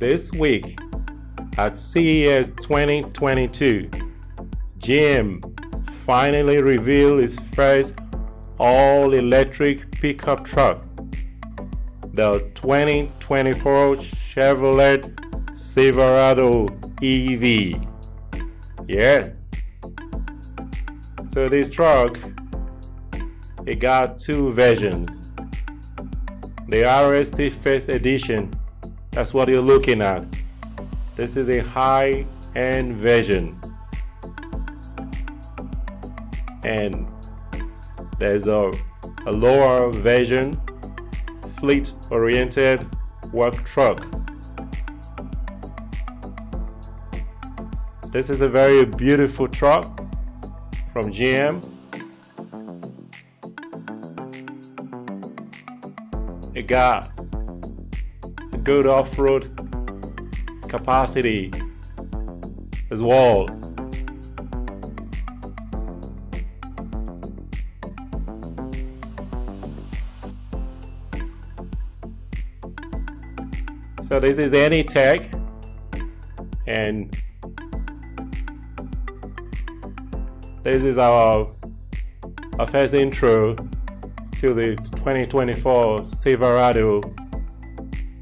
this week at CES 2022, GM finally revealed its first all electric pickup truck, the 2024 Chevrolet Silverado EV. Yeah. So this truck, it got two versions. The RST First Edition, that's what you're looking at. This is a high-end version. And there's a, a lower version, fleet-oriented work truck. This is a very beautiful truck from GM. It got good off-road capacity as well. So this is any Enitech and this is our, our first intro to the 2024 Silverado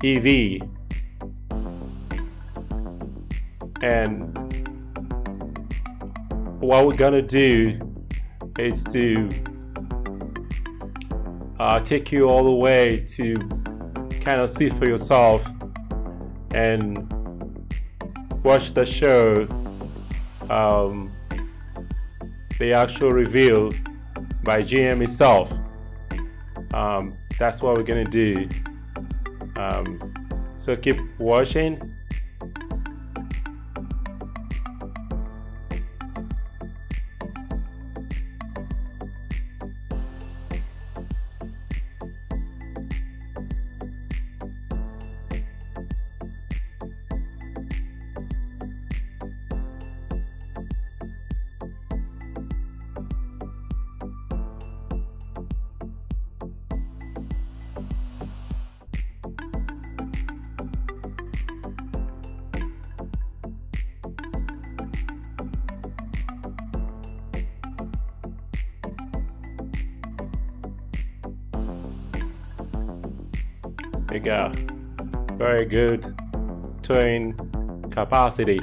EV and what we're gonna do is to uh, take you all the way to kind of see for yourself and watch the show um, the actual reveal by GM itself. Um, that's what we're gonna do um, so keep watching They got very good towing capacity.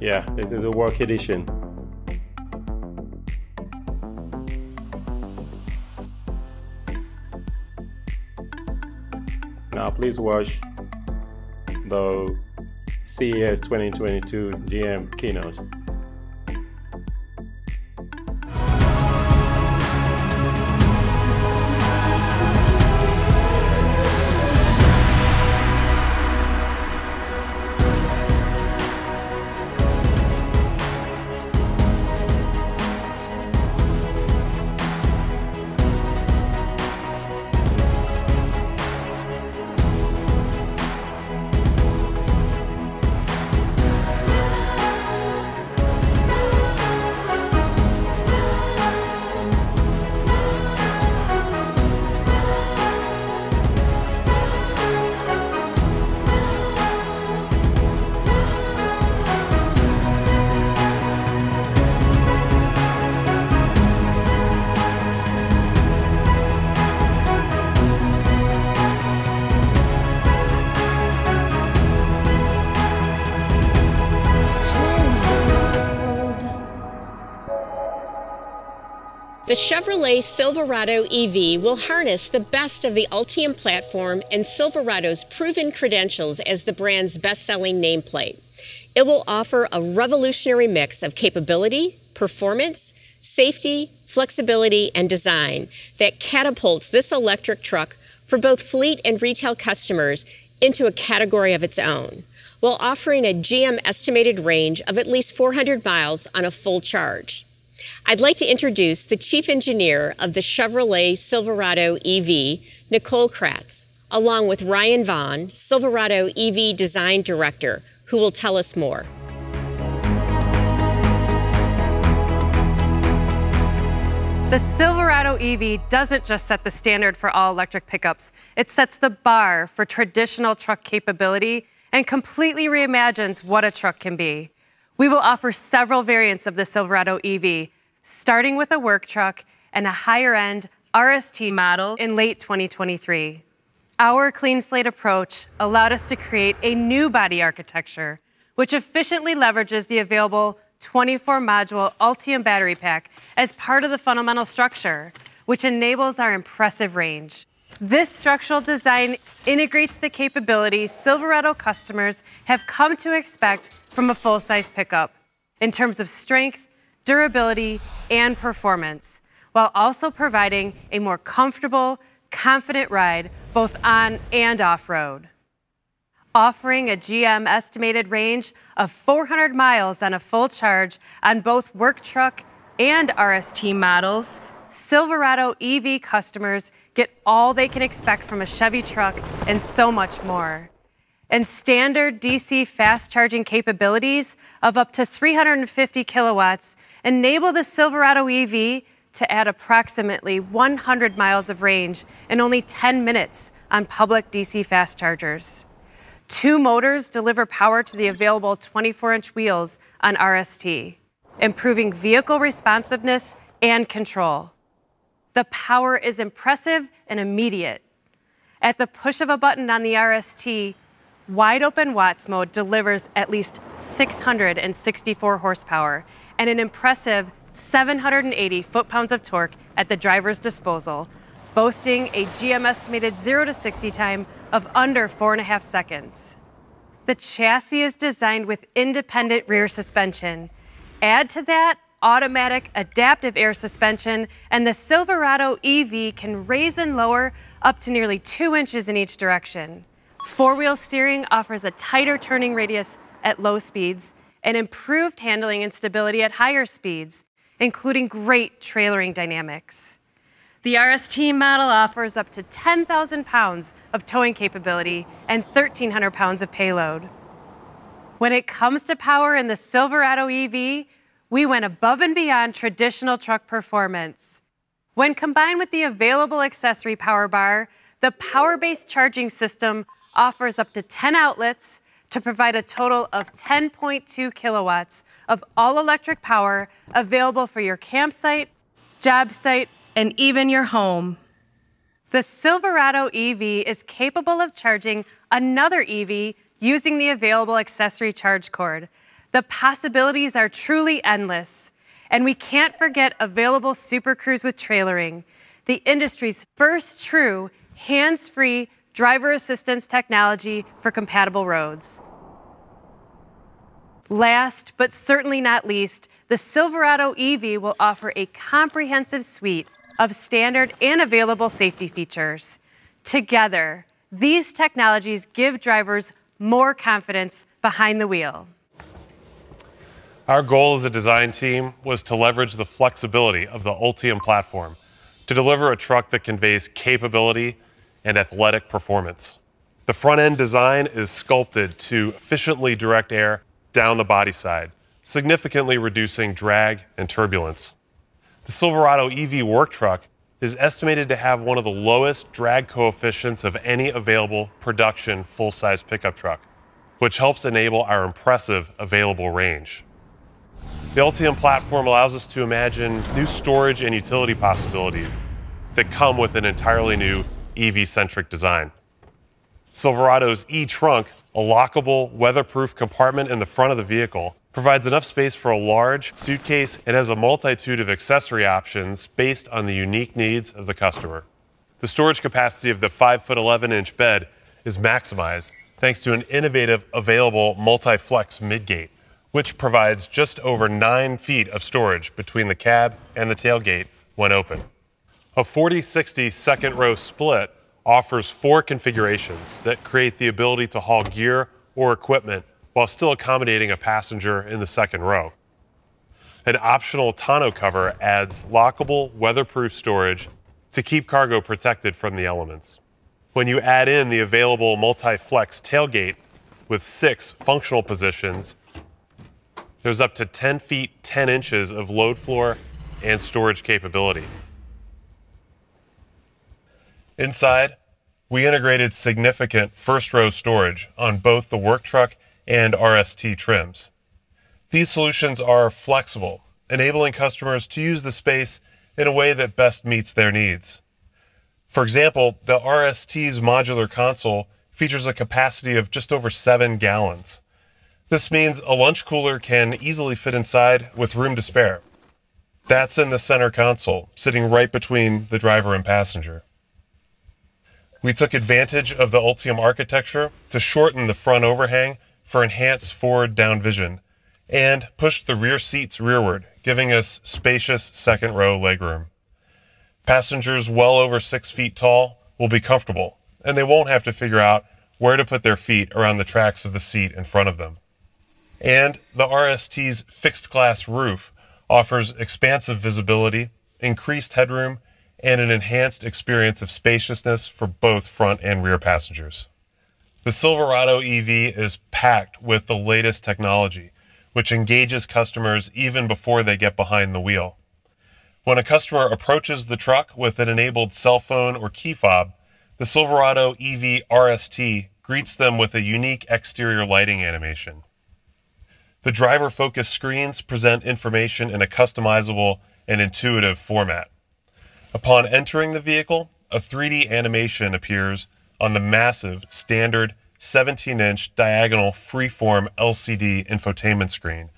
Yeah, this is a work edition. Now please watch the CES 2022 GM keynote. The Chevrolet Silverado EV will harness the best of the Ultium platform and Silverado's proven credentials as the brand's best selling nameplate. It will offer a revolutionary mix of capability, performance, safety, flexibility, and design that catapults this electric truck for both fleet and retail customers into a category of its own, while offering a GM estimated range of at least 400 miles on a full charge. I'd like to introduce the chief engineer of the Chevrolet Silverado EV, Nicole Kratz, along with Ryan Vaughn, Silverado EV design director, who will tell us more. The Silverado EV doesn't just set the standard for all electric pickups, it sets the bar for traditional truck capability and completely reimagines what a truck can be. We will offer several variants of the Silverado EV, starting with a work truck and a higher end RST model in late 2023. Our clean slate approach allowed us to create a new body architecture, which efficiently leverages the available 24 module Ultium battery pack as part of the fundamental structure, which enables our impressive range. This structural design integrates the capabilities Silverado customers have come to expect from a full size pickup in terms of strength, durability, and performance, while also providing a more comfortable, confident ride both on and off road offering a GM estimated range of 400 miles on a full charge on both work truck and RST models, Silverado EV customers get all they can expect from a Chevy truck and so much more. And standard DC fast charging capabilities of up to 350 kilowatts enable the Silverado EV to add approximately 100 miles of range in only 10 minutes on public DC fast chargers. Two motors deliver power to the available 24 inch wheels on RST, improving vehicle responsiveness and control. The power is impressive and immediate. At the push of a button on the RST, wide open Watts mode delivers at least 664 horsepower and an impressive 780 foot pounds of torque at the driver's disposal, boasting a GM estimated 0 to 60 time of under four and a half seconds. The chassis is designed with independent rear suspension. Add to that automatic adaptive air suspension, and the Silverado EV can raise and lower up to nearly two inches in each direction. Four wheel steering offers a tighter turning radius at low speeds and improved handling and stability at higher speeds, including great trailering dynamics. The RST model offers up to 10,000 pounds of towing capability and 1,300 pounds of payload. When it comes to power in the Silverado EV, we went above and beyond traditional truck performance. When combined with the available accessory power bar, the PowerBase charging system offers up to 10 outlets to provide a total of 10.2 kilowatts of all electric power available for your campsite, job site, and even your home. The Silverado EV is capable of charging another EV using the available accessory charge cord. The possibilities are truly endless. And we can't forget available Super Cruise with trailering, the industry's first true hands free driver assistance technology for compatible roads. Last, but certainly not least, the Silverado EV will offer a comprehensive suite of standard and available safety features. Together, these technologies give drivers more confidence behind the wheel. Our goal as a design team was to leverage the flexibility of the Ultium platform to deliver a truck that conveys capability and athletic performance. The front end design is sculpted to efficiently direct air down the body side, significantly reducing drag and turbulence. The Silverado EV work truck is estimated to have one of the lowest drag coefficients of any available production full size pickup truck, which helps enable our impressive available range. The Ultium platform allows us to imagine new storage and utility possibilities that come with an entirely new EV centric design. Silverado's e trunk, a lockable, weatherproof compartment in the front of the vehicle, provides enough space for a large suitcase and has a multitude of accessory options based on the unique needs of the customer. The storage capacity of the 5 foot 11 inch bed is maximized thanks to an innovative available multi-flex midgate, which provides just over 9 feet of storage between the cab and the tailgate when open. A 40-60 second row split offers four configurations that create the ability to haul gear or equipment while still accommodating a passenger in the second row. An optional tonneau cover adds lockable, weatherproof storage to keep cargo protected from the elements. When you add in the available multi-flex tailgate with six functional positions, there's up to 10 feet 10 inches of load floor and storage capability. Inside, we integrated significant first row storage on both the work truck and RST trims. These solutions are flexible, enabling customers to use the space in a way that best meets their needs. For example, the RST's modular console features a capacity of just over seven gallons. This means a lunch cooler can easily fit inside with room to spare. That's in the center console, sitting right between the driver and passenger. We took advantage of the Ultium architecture to shorten the front overhang for enhanced forward down vision and pushed the rear seats rearward, giving us spacious second row legroom. Passengers well over six feet tall will be comfortable, and they won't have to figure out where to put their feet around the tracks of the seat in front of them. And the RST's fixed glass roof offers expansive visibility, increased headroom, and an enhanced experience of spaciousness for both front and rear passengers. The Silverado EV is packed with the latest technology, which engages customers even before they get behind the wheel. When a customer approaches the truck with an enabled cell phone or key fob, the Silverado EV RST greets them with a unique exterior lighting animation. The driver focused screens present information in a customizable and intuitive format. Upon entering the vehicle, a 3D animation appears on the massive standard 17 inch diagonal freeform LCD infotainment screen,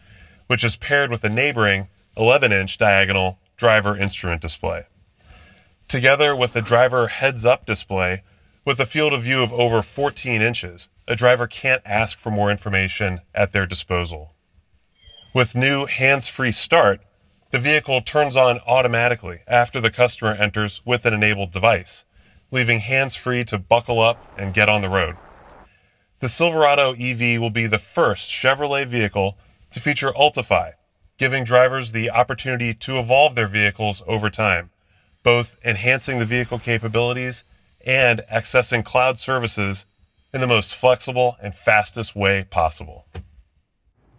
which is paired with a neighboring 11 inch diagonal driver instrument display. Together with the driver heads up display, with a field of view of over 14 inches, a driver can't ask for more information at their disposal. With new hands free start, the vehicle turns on automatically after the customer enters with an enabled device, leaving hands free to buckle up and get on the road. The Silverado EV will be the first Chevrolet vehicle to feature Ultifi, giving drivers the opportunity to evolve their vehicles over time, both enhancing the vehicle capabilities and accessing cloud services in the most flexible and fastest way possible.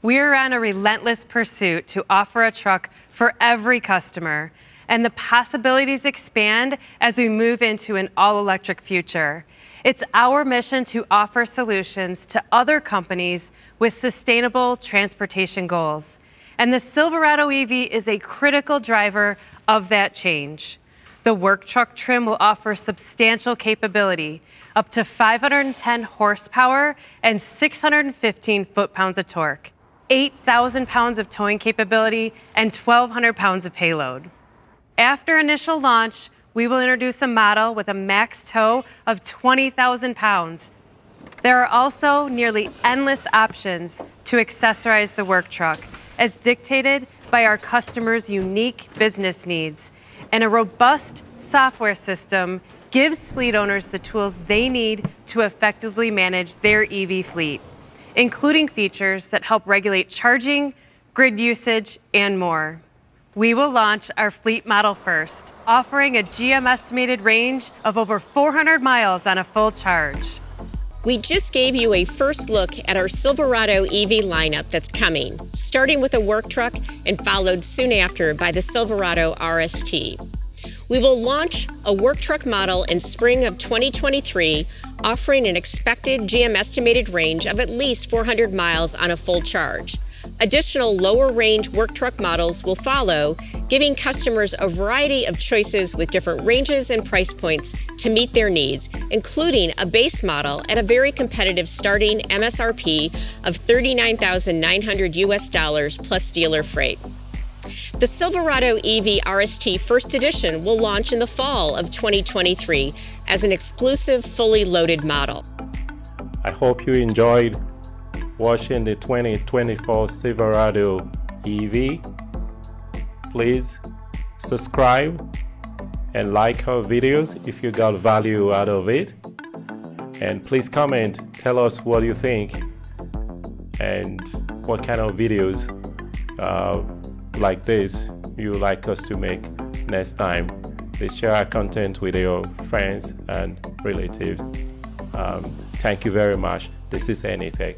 We're on a relentless pursuit to offer a truck for every customer, and the possibilities expand as we move into an all electric future. It's our mission to offer solutions to other companies with sustainable transportation goals. And the Silverado EV is a critical driver of that change. The work truck trim will offer substantial capability, up to 510 horsepower and 615 foot pounds of torque, 8,000 pounds of towing capability, and 1,200 pounds of payload. After initial launch, we will introduce a model with a max tow of 20,000 pounds. There are also nearly endless options to accessorize the work truck, as dictated by our customers' unique business needs. And a robust software system gives fleet owners the tools they need to effectively manage their EV fleet, including features that help regulate charging, grid usage, and more we will launch our fleet model first, offering a GM estimated range of over 400 miles on a full charge. We just gave you a first look at our Silverado EV lineup that's coming, starting with a work truck and followed soon after by the Silverado RST. We will launch a work truck model in spring of 2023, offering an expected GM estimated range of at least 400 miles on a full charge. Additional lower range work truck models will follow, giving customers a variety of choices with different ranges and price points to meet their needs, including a base model at a very competitive starting MSRP of 39,900 US dollars plus dealer freight. The Silverado EV RST First Edition will launch in the fall of 2023 as an exclusive fully loaded model. I hope you enjoyed watching the 2024 Silverado EV. Please subscribe and like our videos if you got value out of it. And please comment, tell us what you think and what kind of videos uh, like this you like us to make next time. Please share our content with your friends and relatives. Um, thank you very much. This is Enitech.